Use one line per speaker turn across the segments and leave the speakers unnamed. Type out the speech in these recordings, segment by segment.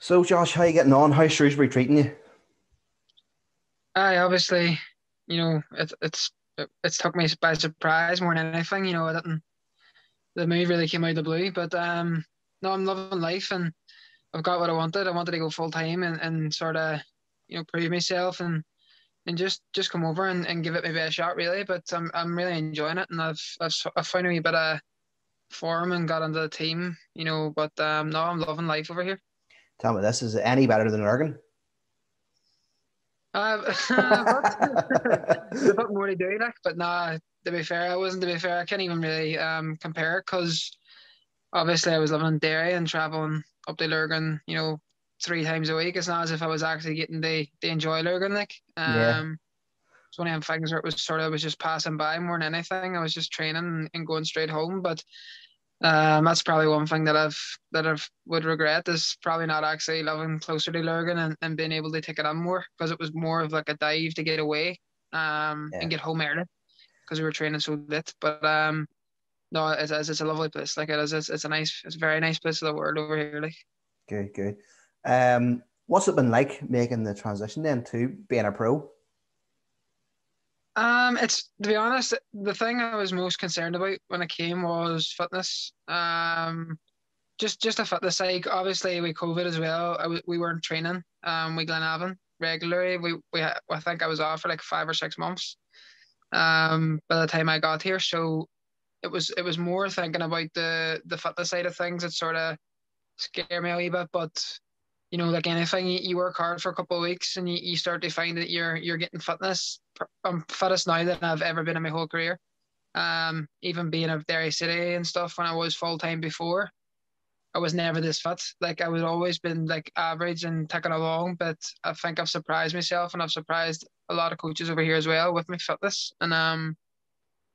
So, Josh, how you getting on? How's Shrewsbury treating you?
I obviously, you know, it, it's it, it's took me by surprise more than anything. You know, I didn't. The move really came out of the blue, but um, no, I'm loving life and I've got what I wanted. I wanted to go full time and, and sort of, you know, prove myself and and just just come over and, and give it maybe a shot really. But I'm I'm really enjoying it and I've I've, I've found a wee bit of form and got into the team, you know. But um, no, I'm loving life over here.
Tell me this is any better than Lurgan?
Uh, a bit more to do, like, but nah. To be fair, I wasn't. To be fair, I can't even really um compare because obviously I was living in Derry and traveling up to Lurgan, you know, three times a week. It's not as if I was actually getting the to enjoy Lurgan, like. Um, yeah. It's one of them things where it was sort of I was just passing by more than anything. I was just training and going straight home, but um, that's probably one thing that I've that I've would regret is probably not actually living closer to Lurgan and, and being able to take it on more because it was more of like a dive to get away um yeah. and get home early because we were training so late. But um no, it's, it's, it's a lovely place. Like it is, it's, it's a nice, it's a very nice place of the world over here. Like
good, good. Um, what's it been like making the transition then to being a pro?
Um, it's to be honest, the thing I was most concerned about when I came was fitness. Um, just just a fitness side. Obviously, with COVID as well, we weren't training. Um, with Glenavon regularly. We we I think I was off for like five or six months. Um, by the time I got here, so it was it was more thinking about the the fitness side of things that sort of scared me a wee bit. But you know, like anything, you, you work hard for a couple of weeks and you, you start to find that you're you're getting fitness. I'm fittest now than I've ever been in my whole career. Um, even being of Derry City and stuff when I was full time before, I was never this fit. Like I was always been like average and taking along, but I think I've surprised myself and I've surprised a lot of coaches over here as well with my fitness. And um,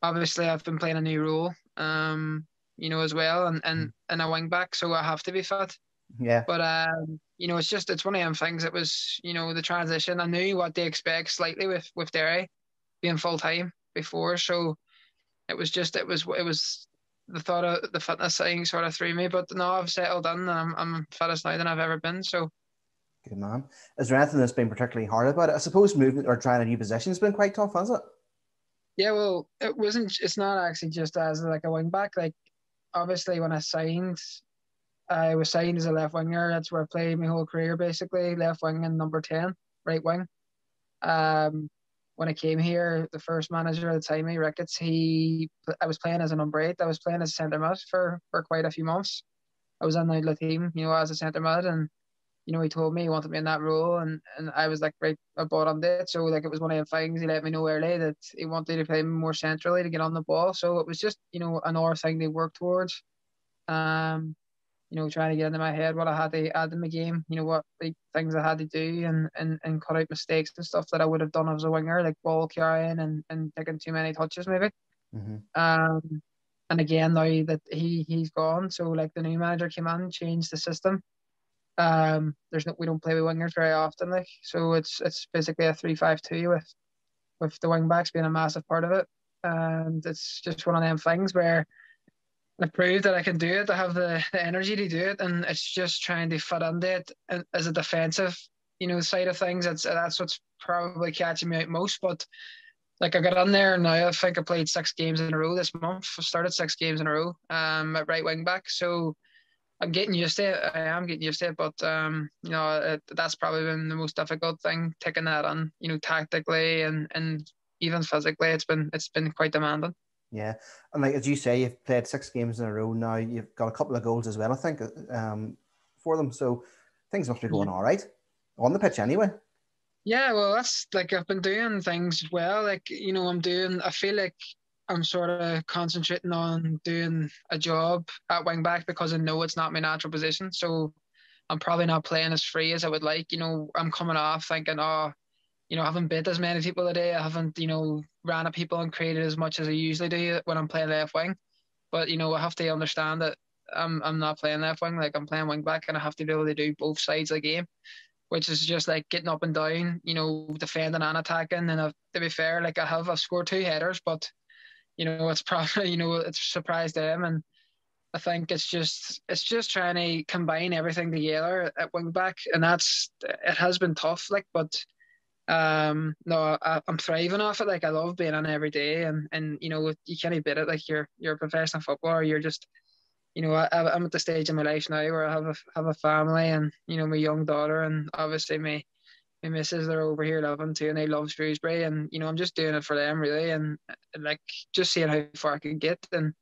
obviously I've been playing a new role, um, you know, as well, and and and a wing back, so I have to be fit.
Yeah.
But um, you know, it's just it's one of them things. It was you know the transition. I knew what they expect slightly with with Derry being full time before, so it was just it was it was the thought of the fitness thing sort of threw me. But now I've settled in and I'm I'm fittest now than I've ever been. So.
Good man. Is there anything that's been particularly hard about it? I suppose movement or trying a new position has been quite tough, has it?
Yeah, well, it wasn't. It's not actually just as like a wing back. Like, obviously, when I signed, I was signed as a left winger. That's where I played my whole career, basically, left wing and number ten, right wing. Um, when I came here, the first manager at the time, he Ricketts, he, I was playing as a number eight. I was playing as centre mid for for quite a few months. I was on the team, you know, as a centre mid, and you know, he told me he wanted me in that role, and, and I was like, right, I bought on it. So like, it was one of the things he let me know early that he wanted to play more centrally to get on the ball. So it was just, you know, another thing they work towards. Um, you know, trying to get into my head what I had to add in the game. You know, what like, things I had to do, and, and and cut out mistakes and stuff that I would have done as a winger, like ball carrying and and taking too many touches maybe. Mm-hmm. Um, and again now that he he's gone, so like the new manager came in, changed the system um, there's no, we don't play with wingers very often, like so it's it's basically a three-five-two with with the wing backs being a massive part of it, and it's just one of them things where I proved that I can do it. I have the, the energy to do it, and it's just trying to fit into it as a defensive, you know, side of things. That's that's what's probably catching me out most. But like I got on there and I think I played six games in a row this month. I started six games in a row um, at right wing back. So I'm getting used to it. I am getting used to it, but um, you know, it, that's probably been the most difficult thing taking that on. You know, tactically and and even physically, it's been it's been quite demanding.
Yeah, and like as you say, you've played six games in a row now. You've got a couple of goals as well, I think, um, for them. So things must be going all right on the pitch anyway.
Yeah, well, that's like I've been doing things well. Like you know, I'm doing. I feel like I'm sort of concentrating on doing a job at wing back because I know it's not my natural position. So I'm probably not playing as free as I would like. You know, I'm coming off thinking, oh, you know, I haven't bit as many people today. I haven't, you know, ran at people and created as much as I usually do when I'm playing left wing. But you know, I have to understand that I'm I'm not playing left wing. Like I'm playing wing back, and I have to be able to do both sides of the game, which is just like getting up and down. You know, defending and attacking. And I've, to be fair, like I have I've scored two headers, but you know, it's probably, you know, it's surprised them. And I think it's just it's just trying to combine everything together at wing back, and that's it has been tough. Like, but um, no, I, am thriving off it. Like, I love being on every day, and and you know you can't beat it. Like, you're you're a professional footballer. You're just you know, I, I'm at the stage in my life now where I have a have a family and you know my young daughter and obviously my my missus they're over here loving too and they love Shrewsbury. And you know I'm just doing it for them really. And like just seeing how far I can get. And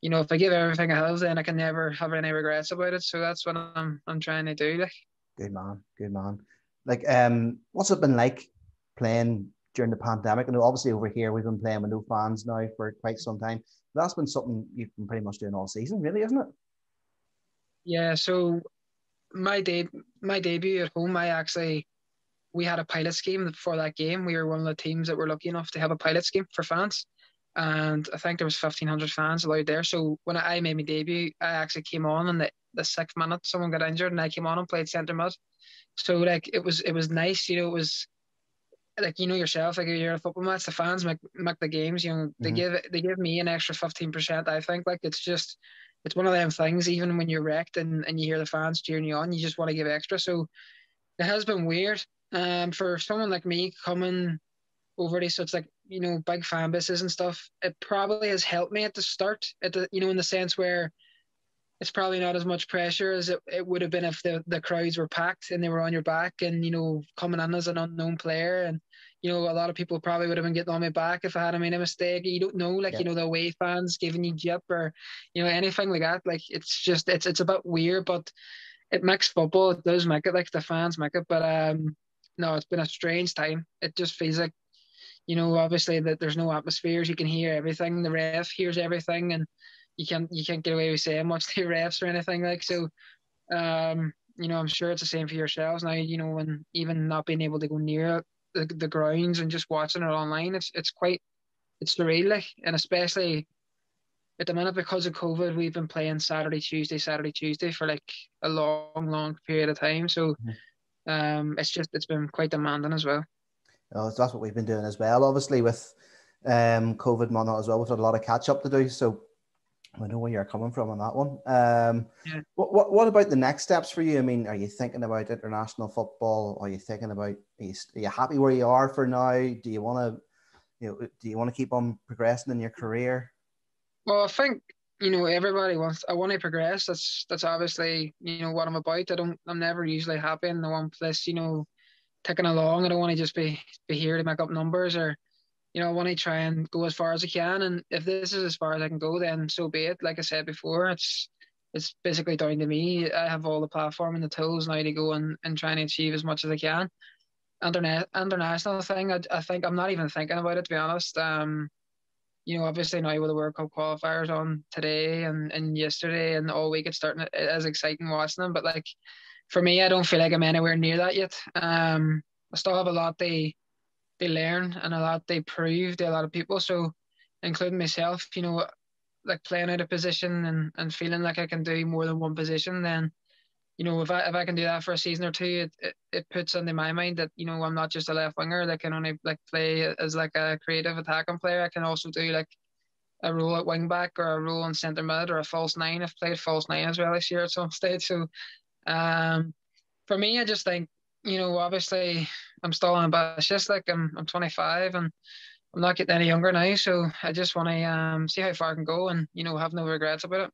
you know if I give everything I have then I can never have any regrets about it. So that's what I'm I'm trying to do like.
Good man. Good man like um what's it been like playing during the pandemic and obviously over here we've been playing with no fans now for quite some time that's been something you've been pretty much doing all season, really, isn't it?
Yeah. So my day, my debut at home, I actually we had a pilot scheme for that game. We were one of the teams that were lucky enough to have a pilot scheme for fans, and I think there was fifteen hundred fans allowed there. So when I made my debut, I actually came on in the, the sixth minute. Someone got injured, and I came on and played centre mid. So like it was it was nice, you know. It was like you know yourself, like you're a football match, the fans make make the games. You know, they mm-hmm. give they give me an extra fifteen percent. I think like it's just it's one of them things. Even when you're wrecked and, and you hear the fans cheering you on, you just want to give extra. So it has been weird. Um, for someone like me coming over to such like you know big fan bases and stuff, it probably has helped me at the start. At the you know in the sense where it's probably not as much pressure as it, it would have been if the, the crowds were packed and they were on your back and you know coming in as an unknown player and you know a lot of people probably would have been getting on my back if I had made a mistake. You don't know, like yeah. you know the away fans giving you jip or you know anything like that. Like it's just it's it's a bit weird, but it makes football. It does make it like the fans make it, but um no, it's been a strange time. It just feels like you know obviously that there's no atmospheres. You can hear everything. The ref hears everything and you can't you can't get away with saying much to refs or anything like so. Um, you know, I'm sure it's the same for yourselves now. You know, when even not being able to go near the, the grounds and just watching it online, it's it's quite it's surreal, like, and especially at the minute because of COVID, we've been playing Saturday, Tuesday, Saturday, Tuesday for like a long, long period of time. So, mm-hmm. um, it's just it's been quite demanding as well.
Oh, that's what we've been doing as well. Obviously, with um COVID and as well, we've had a lot of catch up to do. So I know where you're coming from on that one. Um, yeah. what, what, what about the next steps for you? I mean, are you thinking about international football? Are you thinking about, are you, are you happy where you are for now? Do you want to, you know, do you want to keep on progressing in your career?
Well, I think, you know, everybody wants, I want to progress. That's, that's obviously, you know, what I'm about. I don't, I'm never usually happy in the one place, you know, ticking along. I don't want to just be, be here to make up numbers or, you know, I want to try and go as far as I can. And if this is as far as I can go, then so be it. Like I said before, it's it's basically down to me. I have all the platform and the tools now to go and, and try and achieve as much as I can. Internet international thing, I, I think I'm not even thinking about it to be honest. Um, you know, obviously now with the World Cup qualifiers on today and, and yesterday and all week, it's starting as exciting watching them. But like for me, I don't feel like I'm anywhere near that yet. Um, I still have a lot to they learn and a lot they prove to a lot of people. So, including myself, you know, like playing out of position and, and feeling like I can do more than one position, then, you know, if I if I can do that for a season or two, it, it, it puts into my mind that you know I'm not just a left winger that can only like play as like a creative attacking player. I can also do like a role at wing back or a role in centre mid or a false nine. I've played false nine as well this year at some stage. So, um, for me, I just think you know, obviously I'm still ambitious. Like I'm, I'm 25 and I'm not getting any younger now. So I just want to um, see how far I can go and, you know, have no regrets about it.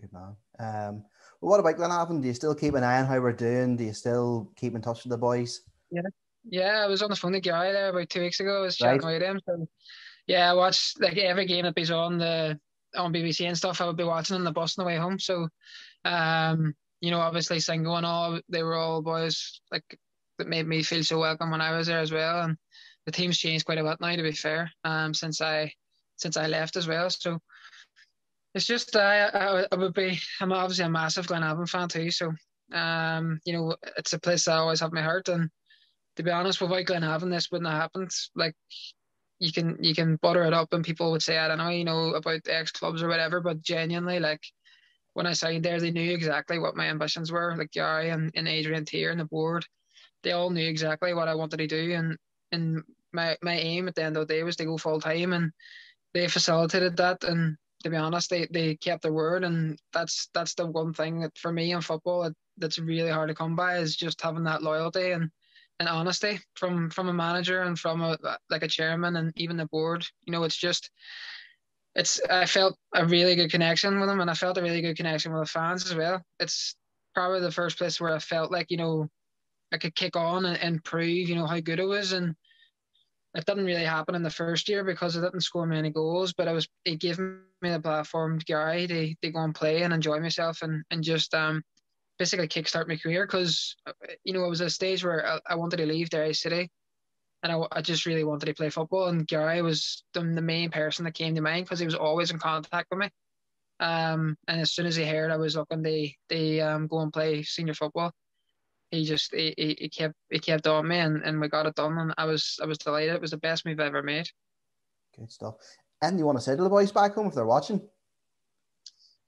Good man. Um, well, what about Glenavon? Do you still keep an eye on how we're doing? Do you still keep in touch with the boys?
Yeah. Yeah, I was on the phone to Gary there about two weeks ago. I was chatting right. with him. So, yeah, I watched like every game that he's on the on BBC and stuff. I would be watching on the bus on the way home. So, um, you know, obviously single and all, they were all boys like that made me feel so welcome when I was there as well. And the team's changed quite a bit now, to be fair, um, since I since I left as well. So it's just I, I, I would be I'm obviously a massive Glenavon fan too. So um, you know, it's a place I always have my heart. And to be honest, without Glenavon, this wouldn't have happened. Like you can you can butter it up and people would say I don't know, you know, about ex clubs or whatever, but genuinely like when I signed there, they knew exactly what my ambitions were, like Gary and, and Adrian Teer and the board they all knew exactly what I wanted to do, and and my my aim at the end of the day was to go full time, and they facilitated that, and to be honest, they, they kept their word, and that's that's the one thing that for me in football it, that's really hard to come by is just having that loyalty and, and honesty from from a manager and from a like a chairman and even the board. You know, it's just it's I felt a really good connection with them, and I felt a really good connection with the fans as well. It's probably the first place where I felt like you know I could kick on and, and prove you know how good it was. And it didn't really happen in the first year because I didn't score many goals, but I was it gave me the platform, Gary, to, to go and play and enjoy myself and, and just um basically kickstart my career. Because you know it was a stage where I, I wanted to leave Derry City and I, I just really wanted to play football. And Gary was the, the main person that came to mind because he was always in contact with me. Um, and as soon as he heard I was looking to, to um, go and play senior football, he just he, he, kept he kept on me and, and we got it done and I was I was delighted. It was the best move I ever made.
Good stuff. And you want to say to the boys back home if they're watching?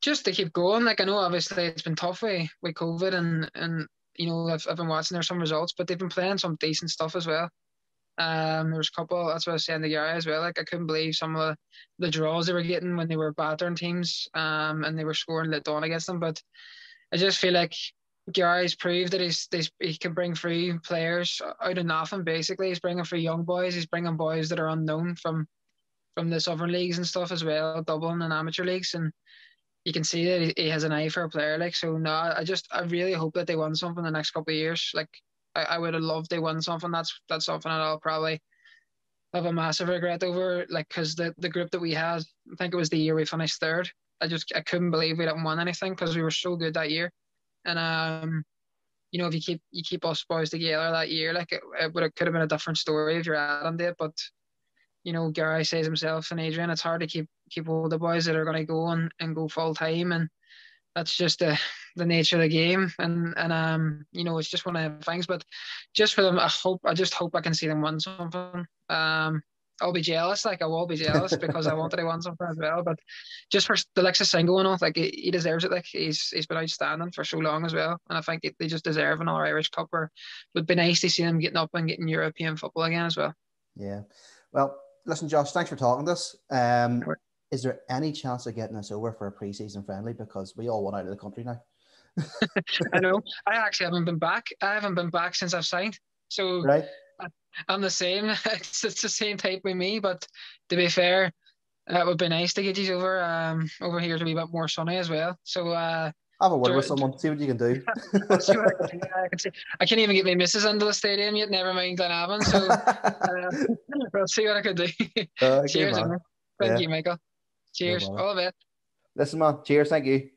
Just to keep going. Like I know obviously it's been tough with, with COVID and and you know I've, I've been watching there's some results, but they've been playing some decent stuff as well. Um, there was a couple. That's what I was saying to Gary as well. Like I couldn't believe some of the, the draws they were getting when they were battering teams, um, and they were scoring let down against them. But I just feel like Gary's proved that he's, he's he can bring free players out of nothing. Basically, he's bringing free young boys. He's bringing boys that are unknown from from the southern leagues and stuff as well, Dublin and amateur leagues, and you can see that he, has an eye for a player. Like so, no, I just I really hope that they win something the next couple of years. Like I, I would have loved they won something. That's that's something that I'll probably have a massive regret over. Like because the the group that we had, I think it was the year we finished third. I just I couldn't believe we didn't win anything because we were so good that year. And um, you know, if you keep you keep us boys together that year, like it, it would have could have been a different story if you're adding it. But you know, Gary says himself and Adrian, it's hard to keep keep all the boys that are going to go and, and go full time, and that's just the the nature of the game. And and um, you know, it's just one of the things. But just for them, I hope I just hope I can see them win something. Um, I'll be jealous. Like I will be jealous because I wanted to win something as well. But just for the Alexis Single and all, like he, he, deserves it. Like he's he's been outstanding for so long as well, and I think they just deserve another Irish Cup. Or it would be nice to see them getting up and getting European football again as well.
Yeah. Well, listen, Josh. Thanks for talking to us. Um, is there any chance of getting us over for a pre-season friendly because we all want out of the country now?
I know. I actually haven't been back. I haven't been back since I've signed. So
right.
I'm the same. It's, it's the same type with me, but to be fair, it would be nice to get you over um over here to be a bit more sunny as well. So uh
have a word with someone, see what you can do. I,
can I, I can't even get my missus into the stadium yet, never mind Glenavon. So uh, we'll see what I can do. Uh, cheers, Thank yeah. you, Michael. Cheers. All of it.
Listen, man. Cheers. Thank you.